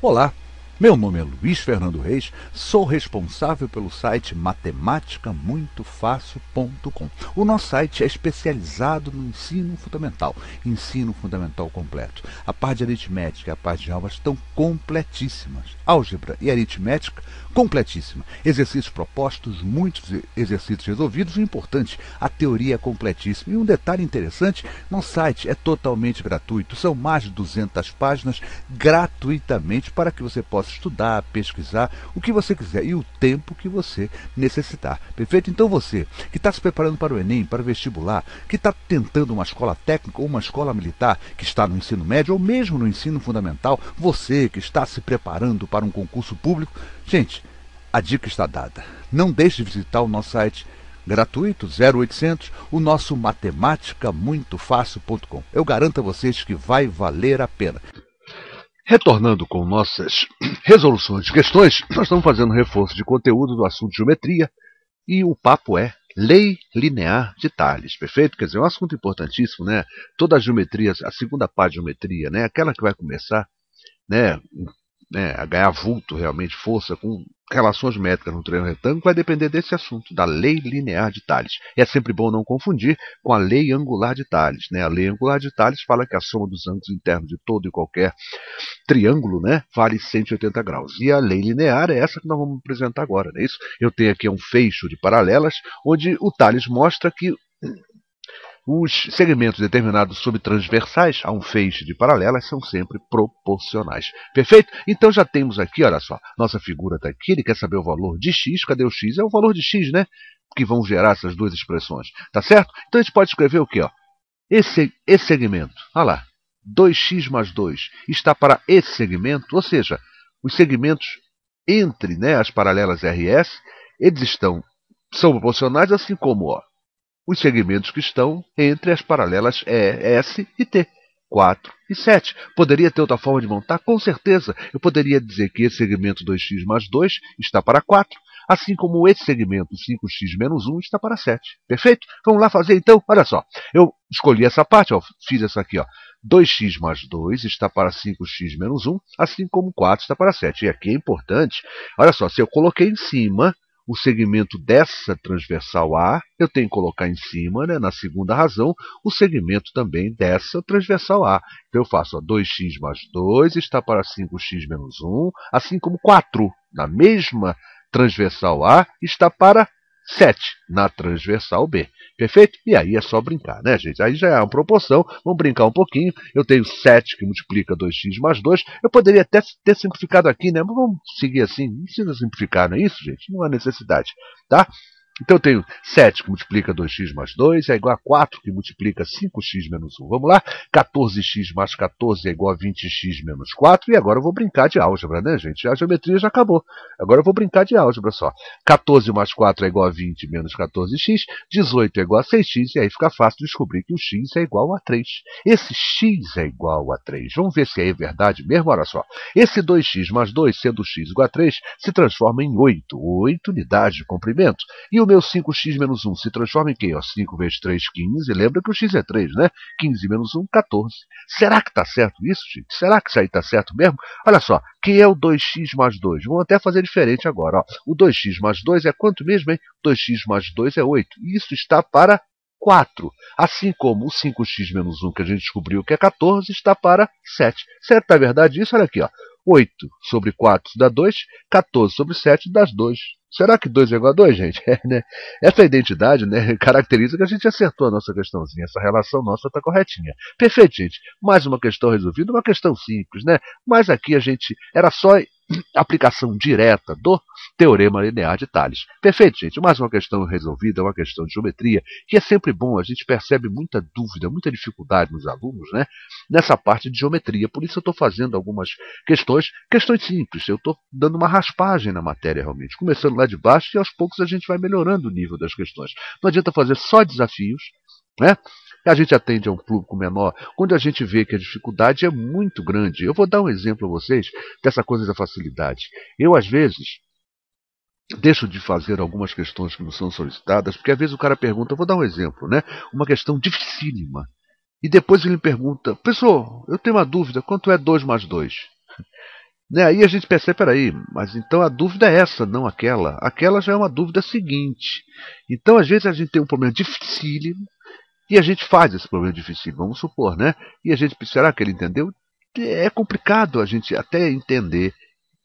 Olá, meu nome é Luiz Fernando Reis, sou responsável pelo site matematicamuitofácil.com. O nosso site é especializado no ensino fundamental, ensino fundamental completo. A parte de aritmética e a parte de álgebra estão completíssimas. Álgebra e aritmética completíssima. Exercícios propostos, muitos exercícios resolvidos e importante, a teoria é completíssima. E um detalhe interessante, nosso site é totalmente gratuito, são mais de 200 páginas gratuitamente para que você possa estudar, pesquisar, o que você quiser e o tempo que você necessitar. Perfeito? Então você que está se preparando para o Enem, para o vestibular, que está tentando uma escola técnica ou uma escola militar, que está no ensino médio ou mesmo no ensino fundamental, você que está se preparando para um concurso público, gente, a dica está dada. Não deixe de visitar o nosso site gratuito 0800, o nosso matemáticamuitofácil.com. Eu garanto a vocês que vai valer a pena. Retornando com nossas resoluções de questões, nós estamos fazendo reforço de conteúdo do assunto geometria e o papo é lei linear de Tales, perfeito? Quer dizer, é um assunto importantíssimo, né? Toda a geometria, a segunda parte de geometria, né? Aquela que vai começar, né? Né, a ganhar vulto realmente, força, com relações métricas no treino retângulo, vai depender desse assunto, da lei linear de Tales. E é sempre bom não confundir com a lei angular de Tales. Né? A lei angular de Tales fala que a soma dos ângulos internos de todo e qualquer triângulo né, vale 180 graus. E a lei linear é essa que nós vamos apresentar agora. Não é isso? Eu tenho aqui um feixo de paralelas, onde o Tales mostra que os segmentos determinados subtransversais a um feixe de paralelas são sempre proporcionais. Perfeito? Então já temos aqui, olha só, nossa figura está aqui, ele quer saber o valor de x. Cadê o x? É o valor de x, né? Que vão gerar essas duas expressões. Tá certo? Então a gente pode escrever o quê? Ó? Esse, esse segmento, olha lá, 2x mais 2 está para esse segmento, ou seja, os segmentos entre né, as paralelas RS, eles estão, são proporcionais, assim como ó, os segmentos que estão entre as paralelas E, S e T. 4 e 7. Poderia ter outra forma de montar? Com certeza. Eu poderia dizer que esse segmento 2x mais 2 está para 4, assim como esse segmento 5x menos 1 está para 7. Perfeito? Vamos lá fazer então? Olha só. Eu escolhi essa parte, ó, fiz essa aqui. Ó. 2x mais 2 está para 5x menos 1, assim como 4 está para 7. E aqui é importante. Olha só, se eu coloquei em cima o segmento dessa transversal A, eu tenho que colocar em cima, né, na segunda razão, o segmento também dessa transversal A. Então eu faço ó, 2x mais 2 está para 5x menos 1, assim como 4, na mesma transversal A, está para 7 na transversal B. Perfeito? E aí é só brincar, né, gente? Aí já é uma proporção. Vamos brincar um pouquinho. Eu tenho 7 que multiplica 2x mais 2. Eu poderia até ter simplificado aqui, né? Mas vamos seguir assim. Não precisa simplificar, não é isso, gente? Não há necessidade, tá? Então eu tenho 7 que multiplica 2x mais 2 é igual a 4 que multiplica 5x menos 1. Vamos lá? 14x mais 14 é igual a 20x menos 4. E agora eu vou brincar de álgebra, né, gente? A geometria já acabou. Agora eu vou brincar de álgebra só. 14 mais 4 é igual a 20 menos 14x. 18 é igual a 6x. E aí fica fácil descobrir que o x é igual a 3. Esse x é igual a 3. Vamos ver se é verdade mesmo? Olha só. Esse 2x mais 2, sendo x igual a 3, se transforma em 8. 8 unidades de comprimento. E o meu 5x menos 1 se transforma em quê? Ó, 5 vezes 3, 15. Lembra que o x é 3, né? 15 menos 1, 14. Será que está certo isso, gente? Será que isso aí está certo mesmo? Olha só, quem é o 2x mais 2? Vamos até fazer diferente agora. Ó. O 2x mais 2 é quanto mesmo, hein? 2x mais 2 é 8. E isso está para 4. Assim como o 5x menos 1, que a gente descobriu que é 14, está para 7. Será que está verdade isso? Olha aqui, ó. 8 sobre 4 dá 2, 14 sobre 7 dá 2. Será que 2 é igual a 2, gente? É, né? Essa identidade né, caracteriza que a gente acertou a nossa questãozinha. Essa relação nossa está corretinha. Perfeito, gente. Mais uma questão resolvida, uma questão simples, né? Mas aqui a gente era só aplicação direta do teorema linear de Tales. Perfeito, gente. Mais uma questão resolvida, uma questão de geometria, que é sempre bom. A gente percebe muita dúvida, muita dificuldade nos alunos, né? Nessa parte de geometria. Por isso eu estou fazendo algumas questões, questões simples. Eu estou dando uma raspagem na matéria realmente. Começando lá de baixo e aos poucos a gente vai melhorando o nível das questões. Não adianta fazer só desafios, né? A gente atende a um público menor, quando a gente vê que a dificuldade é muito grande. Eu vou dar um exemplo a vocês dessa coisa da facilidade. Eu, às vezes, deixo de fazer algumas questões que não são solicitadas, porque às vezes o cara pergunta, vou dar um exemplo, né? Uma questão dificílima. E depois ele pergunta, professor, eu tenho uma dúvida, quanto é 2 mais 2? Né? Aí a gente percebe, peraí, mas então a dúvida é essa, não aquela. Aquela já é uma dúvida seguinte. Então, às vezes, a gente tem um problema dificílimo e a gente faz esse problema difícil, vamos supor, né? E a gente, será que ele entendeu? É complicado a gente até entender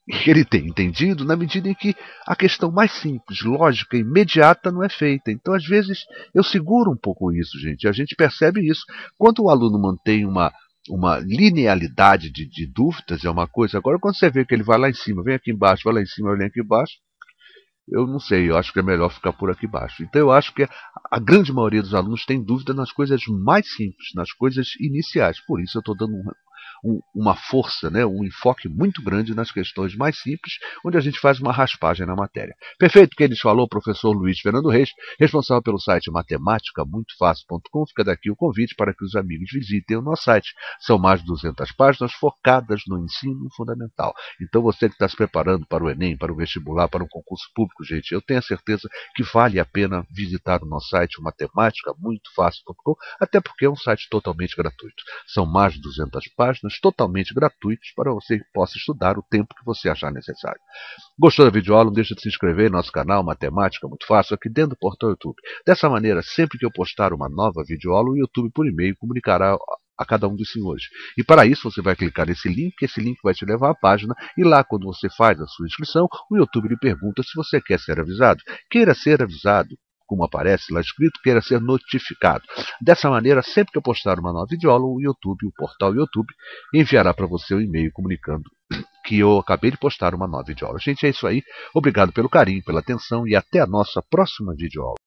que ele tem entendido na medida em que a questão mais simples, lógica, imediata não é feita. Então, às vezes, eu seguro um pouco isso, gente. A gente percebe isso. Quando o aluno mantém uma, uma linealidade de, de dúvidas, é uma coisa. Agora, quando você vê que ele vai lá em cima, vem aqui embaixo, vai lá em cima, vem aqui embaixo, eu não sei, eu acho que é melhor ficar por aqui embaixo. Então eu acho que a grande maioria dos alunos tem dúvida nas coisas mais simples, nas coisas iniciais. Por isso eu estou dando um, um, uma força, né, um enfoque muito grande nas questões mais simples, onde a gente faz uma raspagem na matéria. Perfeito, quem lhes falou, professor Luiz Fernando Reis, responsável pelo site matemáticamuitofácil.com. Fica daqui o convite para que os amigos visitem o nosso site. São mais de 200 páginas focadas no ensino fundamental. Então você que está se preparando para o Enem, para o vestibular, para um concurso público, gente, eu tenho a certeza que vale a pena visitar o nosso site, matemáticamuitofácil.com, até porque é um site totalmente gratuito. São mais de 200 páginas totalmente gratuitos para você possa estudar o tempo que você achar necessário. Gostou da videoaula? Não deixe de se inscrever no nosso canal Matemática Muito Fácil aqui dentro do portal YouTube. Dessa maneira, sempre que eu postar uma nova videoaula, o YouTube por e-mail comunicará a cada um dos senhores. E para isso você vai clicar nesse link, esse link vai te levar à página e lá quando você faz a sua inscrição, o YouTube lhe pergunta se você quer ser avisado. Queira ser avisado, como aparece lá escrito, queira ser notificado. Dessa maneira, sempre que eu postar uma nova videoaula, o YouTube, o portal YouTube, enviará para você um e-mail comunicando que eu acabei de postar uma nova videoaula. Gente, é isso aí. Obrigado pelo carinho, pela atenção e até a nossa próxima videoaula.